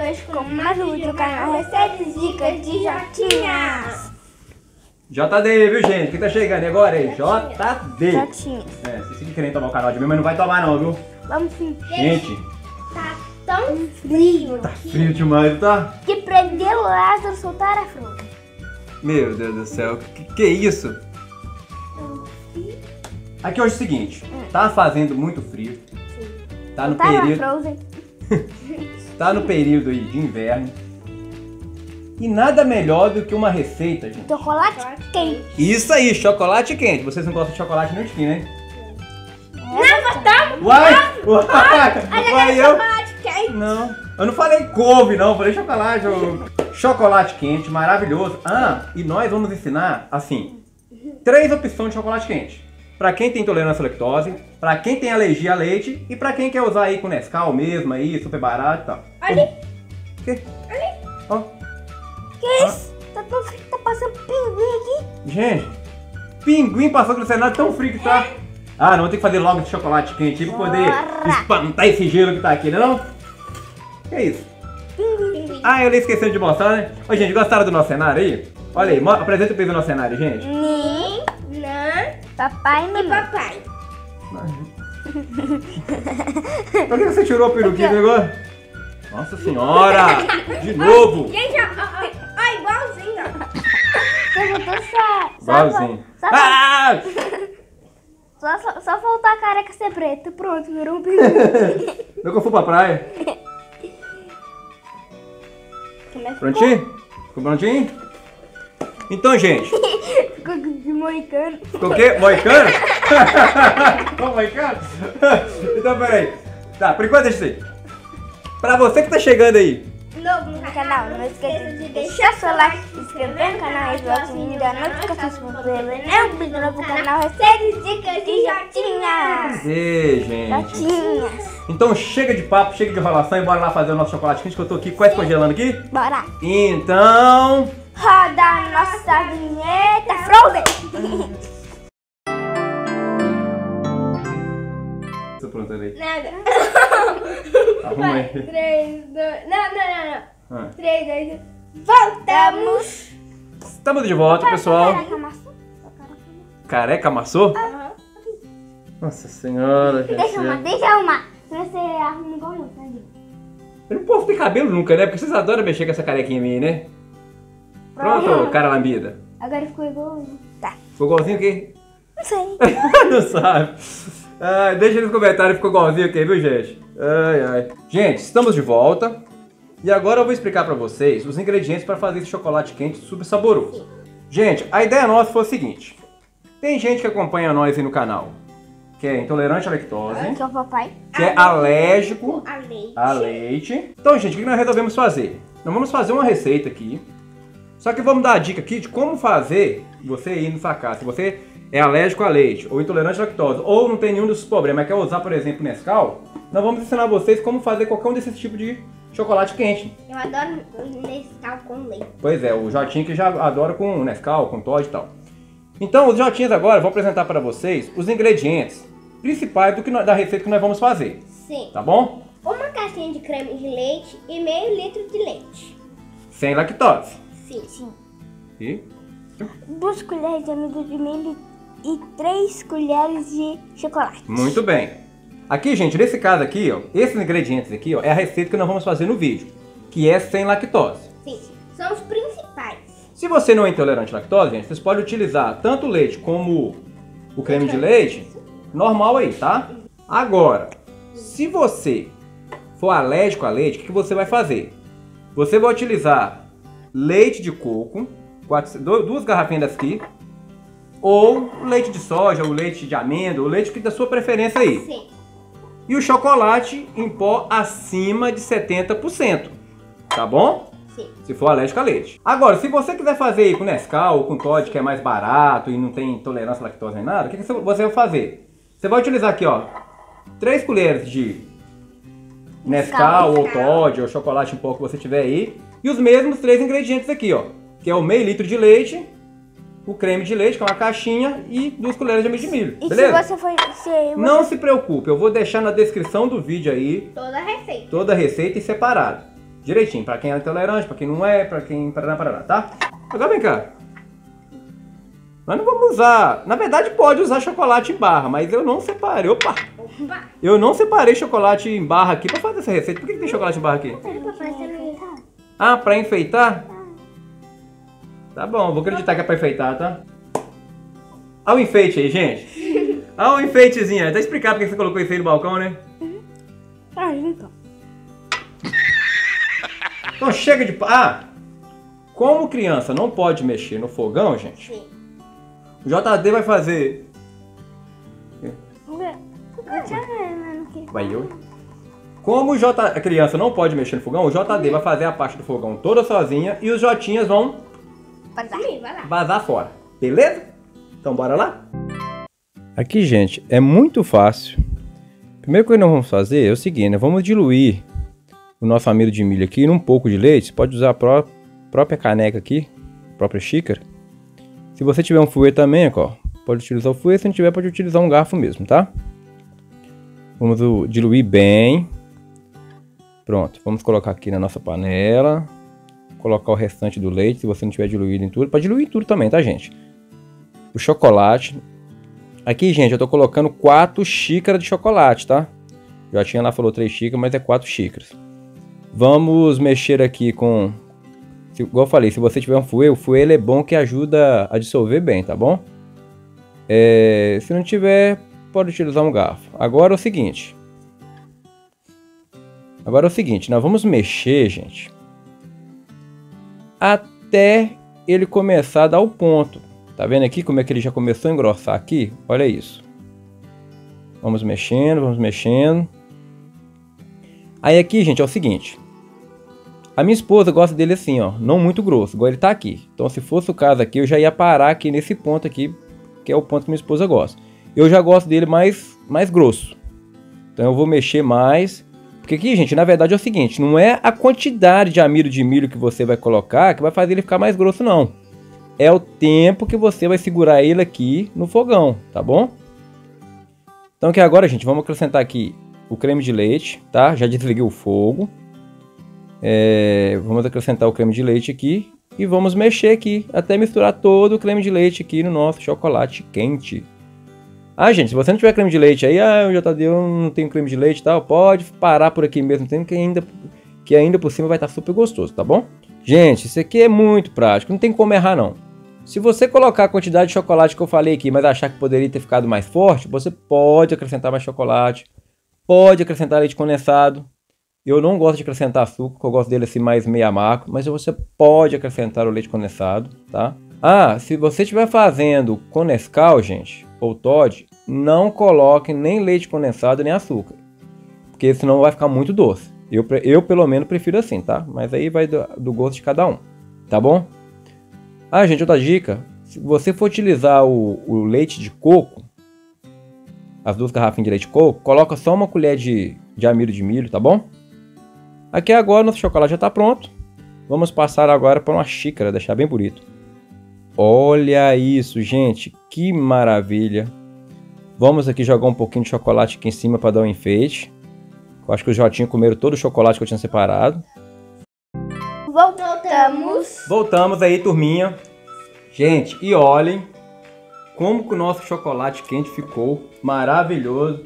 hoje com mais um vídeo do canal Receitas e Dicas de Jotinhas. JD, viu gente? Quem tá chegando agora é JD. Jotinhas. É, vocês ficam querendo tomar o canal de mim, mas não vai tomar não, viu? Vamos sim. Gente, Tá tão frio tá frio demais, tá? que prendeu o Lázaro soltar a fruta. Meu Deus do céu, que que é isso? Aqui hoje é o seguinte, tá fazendo muito frio. Tá no Tá período, Frozen. tá no período aí de inverno. E nada melhor do que uma receita, gente. Chocolate quente. Isso aí, chocolate quente. Vocês não gostam de chocolate nem de quê, né? Não, tá. Uai! Uai! Uai, eu... Chocolate quente. Não, eu não falei couve, não, eu falei chocolate. eu- Chocolate quente, maravilhoso. Ah, e nós vamos ensinar, assim, três opções de chocolate quente. Pra quem tem intolerância à lactose, pra quem tem alergia a leite e pra quem quer usar aí com Nescau mesmo aí, super barato e tal. Ali. Que? Ó, Que isso? Tá tão frio que tá passando pinguim aqui. gente, pinguim passou pelo cenário tão frio que tá. Ah, não, tem que fazer logo esse chocolate quente aí pra poder Bora. espantar esse gelo que tá aqui, não? Que isso? Pinguim. Ah, eu nem esqueci de mostrar, né? Ô, gente, gostaram do nosso cenário aí? Olha aí, apresenta o peso do nosso cenário, gente. Nim, Nan, papai e mamãe. papai. Por que você tirou a peruquinha do negócio? Nossa senhora! De novo! Gente, ó, ó, ó, igualzinho, ó. Você botou só... Igualzinho. Só, Ah! só, só, só faltar a careca ser preta. Pronto, virou um que eu fui pra praia. Como é que Prontinho? Ficou prontinho? Então, gente, moicano? ficou o quê? Moicano? Ficou moicano? Então, peraí. Tá, por enquanto deixa isso aí. Pra você que tá chegando aí, Novo no canal, não esqueça de deixar seu like, se inscrever no canal, ativar o sininho da notificação se você não vídeo novo no canal Receitas e Dicas de Jotinhas. Ei, gente. Jotinhas. Então chega de papo, chega de enrolação e bora lá fazer o nosso chocolate quente que eu tô aqui quase congelando aqui. Bora. Então. Roda a nossa vinheta Frozen. Tô pronto aí. Nada. Arruma aí. 3, 2, não, não, não, não. Ah. 3, 2, 1. Voltamos. Estamos de volta, pessoal. Caraca, maçã. Careca amassou? Aham. Nossa senhora, gente. Deixa arrumar, deixa arrumar. Senão você arruma igual eu, tadinho. Eu não posso ter cabelo nunca, né? Porque vocês adoram mexer com essa carequinha minha, né? Pronto, cara lambida. Agora ficou igual. Tá. Ficou igualzinho o quê? Não sei. não sabe. Ai, deixa nos comentários, ficou igualzinho o quê, viu, gente? Ai, ai. Gente, estamos de volta. E agora eu vou explicar pra vocês os ingredientes para fazer esse chocolate quente super saboroso. Gente, a ideia nossa foi o seguinte. Tem gente que acompanha nós aí no canal, que é intolerante à lactose, Aqui é o papai. que é alérgico A leite. a leite. Então, gente, o que nós resolvemos fazer? Nós vamos fazer uma receita aqui. Só que vamos dar a dica aqui de como fazer você ir no sacar. Se você é alérgico a leite, ou intolerante à lactose, ou não tem nenhum desses problemas, quer usar, por exemplo, Nescau, nós vamos ensinar vocês como fazer qualquer um desses tipos de chocolate quente. Eu adoro Nescau com leite. Pois é, o Jotinho que já adora com Nescau, com Todd e tal. Então, os Jotinhos agora vou apresentar para vocês os ingredientes principais do que nós- da receita que nós vamos fazer, Sim. tá bom? Uma caixinha de creme de leite e meio litro de leite. Sem lactose. Sim. Sim. E Duas colheres de amido de milho e três colheres de chocolate. Muito bem. Aqui, gente, nesse caso aqui, ó, esses ingredientes aqui, ó, é a receita que nós vamos fazer no vídeo, que é sem lactose. Sim. São os principais. Se você não é intolerante à lactose, gente, vocês podem utilizar tanto o leite como o creme de leite normal aí, tá? Agora, se você for alérgico a leite, o que que você vai fazer? Você vai utilizar leite de coco, quatro- du- duas garrafinhas aqui, ou leite de soja, ou leite de amêndoa, o leite que da sua preferência aí. Sim. e o chocolate em pó acima de 70%. Tá bom? Sim. Se for alérgico a leite. Agora, se você quiser fazer aí com Nescau ou com Todd, que é mais barato e não tem intolerância à lactose nem nada, o que, que você vai fazer? Você vai utilizar aqui, ó, 3 colheres de Nescau ou Nescau. Todd ou chocolate em pó que você tiver aí, e os mesmos três ingredientes aqui, ó, que é o meio litro de leite o creme de leite, que é uma caixinha, e duas colheres de amido de milho. E beleza? se você for. Se você... Não se preocupe, eu vou deixar na descrição do vídeo aí Toda a receita. toda a receita e separado. Direitinho, pra quem é intolerante, pra quem não é, pra quem. Parará, parará, tá? Agora vem cá. Nós não vamos usar. Na verdade, pode usar chocolate em barra, mas eu não separei. Opa! Opa! Eu não separei chocolate em barra aqui pra fazer essa receita. Por que, que tem chocolate em barra aqui? Ah, pra enfeitar? Tá bom, vou acreditar que é pra enfeitar, tá? Olha o enfeite aí, gente. Olha o enfeitezinho aí. Até explicar porque você colocou aí no balcão, né? Ah, então. Então chega de. Ah! Como criança não pode mexer no fogão, gente, Sim. o JD vai fazer. Vai eu? Como o J... a criança não pode mexer no fogão, o JD vai fazer a parte do fogão toda sozinha e os Jotinhas vão lá. vazar fora. Beleza? Então bora lá? Aqui, gente, é muito fácil. Primeiro que nós vamos fazer é o seguinte, né? vamos diluir o nosso amido de milho aqui num pouco de leite. Você pode usar a pró- própria caneca aqui, a própria xícara. Se você tiver um fouet também, ó, pode utilizar o fouet, se não tiver pode utilizar um garfo mesmo, tá? Vamos diluir bem. Pronto, vamos colocar aqui na nossa panela colocar o restante do leite, se você não tiver diluído em tudo. Pode diluir em tudo também, tá, gente? O chocolate. Aqui, gente, eu tô colocando 4 xícaras de chocolate, tá? Já tinha lá falou 3 xícaras, mas é 4 xícaras. Vamos mexer aqui com... se- Igual eu falei, se você tiver um fouet, o fouet é bom que ajuda a dissolver bem, tá bom? É, se não tiver, pode utilizar um garfo. Agora é o seguinte. Agora é o seguinte, nós vamos mexer, gente, até ele começar a dar o ponto. Tá vendo aqui como é que ele já começou a engrossar aqui? Olha isso. Vamos mexendo, vamos mexendo. Aí aqui, gente, é o seguinte. A minha esposa gosta dele assim, ó, não muito grosso, igual ele tá aqui. Então, se fosse o caso aqui, eu já ia parar aqui nesse ponto aqui, que é o ponto que minha esposa gosta. Eu já gosto dele mais, mais grosso. Então, eu vou mexer mais. Porque aqui, gente, na verdade é o seguinte, não é a quantidade de amido de milho que você vai colocar que vai fazer ele ficar mais grosso, não. É o tempo que você vai segurar ele aqui no fogão, tá bom? Então aqui agora, gente, vamos acrescentar aqui o creme de leite, tá? Já desliguei o fogo. É, vamos acrescentar o creme de leite aqui e vamos mexer aqui até misturar todo o creme de leite aqui no nosso chocolate quente. Ah, gente, se você não tiver creme de leite aí, ah, eu já eu não tenho creme de leite e tal, pode parar por aqui mesmo, tem que ainda que ainda por cima vai estar super gostoso, tá bom? Gente, isso aqui é muito prático, não tem como errar não. Se você colocar a quantidade de chocolate que eu falei aqui, mas achar que poderia ter ficado mais forte, você pode acrescentar mais chocolate, pode acrescentar leite condensado. Eu não gosto de acrescentar açúcar, eu gosto dele assim mais meio amargo, mas você pode acrescentar o leite condensado, tá? Ah, se você estiver fazendo com Nescau, gente, ou Todd, não coloque nem leite condensado nem açúcar, porque senão vai ficar muito doce. Eu, eu pelo menos prefiro assim, tá? Mas aí vai do, do gosto de cada um, tá bom? Ah, gente, outra dica, se você for utilizar o, o leite de coco, as duas garrafinhas de leite de coco, coloca só uma colher de, de amido de milho, tá bom? Aqui agora nosso chocolate já está pronto. Vamos passar agora para uma xícara, deixar bem bonito. Olha isso, gente, que maravilha. Vamos aqui jogar um pouquinho de chocolate aqui em cima para dar um enfeite. Eu acho que os Jotinhos comeram todo o chocolate que eu tinha separado. Voltamos. Voltamos aí, turminha. Gente, e olhem como que o nosso chocolate quente ficou maravilhoso.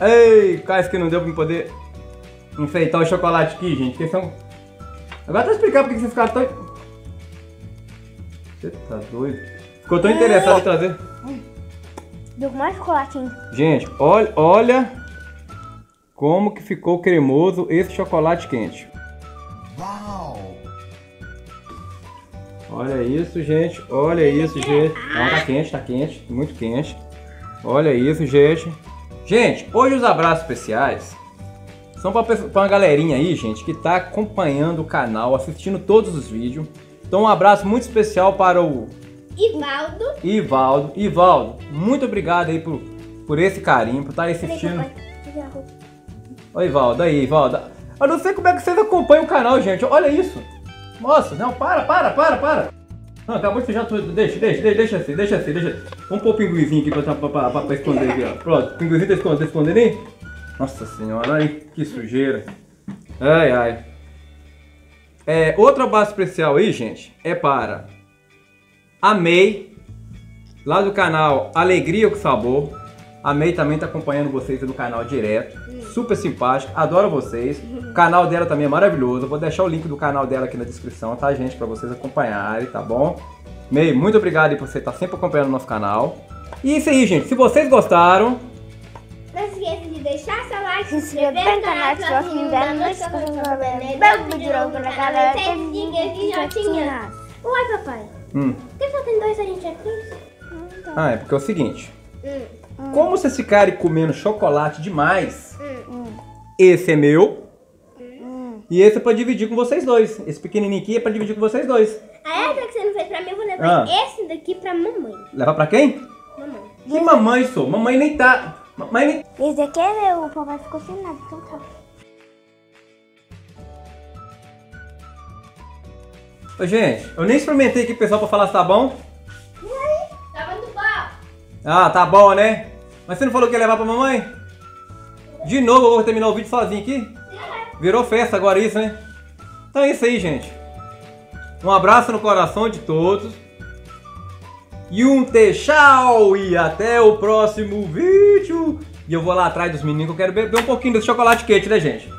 Ei, cais que não deu pra me poder enfeitar o chocolate aqui, gente. São... Agora tá explicando porque vocês ficaram tão... Você tá doido? Ficou tão interessado em trazer... Deu mais chocolatinho. Gente, olha, olha como que ficou cremoso esse chocolate quente. Olha isso, gente. Olha isso, gente. Não, tá quente, tá quente. Muito quente. Olha isso, gente. Gente, hoje os abraços especiais são pra uma galerinha aí, gente, que tá acompanhando o canal, assistindo todos os vídeos. Então um abraço muito especial para o Ivaldo. Ivaldo. Ivaldo, muito obrigado aí por, por esse carinho, por estar aí assistindo. Oi, Ivaldo, aí, Ivaldo. Eu não sei como é que vocês acompanham o canal, gente. Olha isso. Nossa, não, para, para, para, para. Não, acabou de fechar tudo. Deixa, deixa, deixa, deixa assim, deixa assim, deixa. Vamos pôr o pinguizinho aqui pra, pra, pra, pra esconder aqui, ó. Pronto, o pinguizinho tá escondendo, tá escondendo aí? Nossa senhora, ai, que sujeira. Ai, ai. É, outra base especial aí, gente, é para a May, lá do canal Alegria com Sabor. A May também tá acompanhando vocês no canal direto. Super simpática, adoro vocês. O canal dela também é maravilhoso. Eu vou deixar o link do canal dela aqui na descrição, tá, gente? Pra vocês acompanharem, tá bom? May, muito obrigado aí por você estar sempre acompanhando o nosso canal. E é isso aí, gente. Se vocês gostaram, Não esqueça de deixar seu like, se inscrever no canal, ativar o sininho da notificação para ver o vídeo novo na galera. Tem dicas e jotinhas. Oi, papai. hum, Por que só tem dois gente aqui? ah, é porque é o seguinte. Hum. Como vocês ficarem comendo chocolate demais, Hum. esse é meu. E esse é pra dividir com vocês dois. Esse pequenininho aqui é pra dividir com vocês dois. A essa que você não fez pra mim, eu vou levar Ah. esse daqui pra mamãe. Levar pra quem? Mamãe. Que mamãe sou? Mamãe nem tá. Mamãe nem. Esse daqui é meu, o papai ficou sem nada, então tá. Ô, gente, eu nem experimentei aqui, pessoal, pra falar se tá bom. Tá muito bom. Ah, tá bom, né? Mas você não falou que ia levar pra mamãe? De novo, eu vou terminar o vídeo sozinho aqui? Virou festa agora isso, né? Então é isso aí, gente. Um abraço no coração de todos. E um tchau e até o próximo vídeo. E eu vou lá atrás dos meninos que eu quero beber um pouquinho desse chocolate quente, né, gente?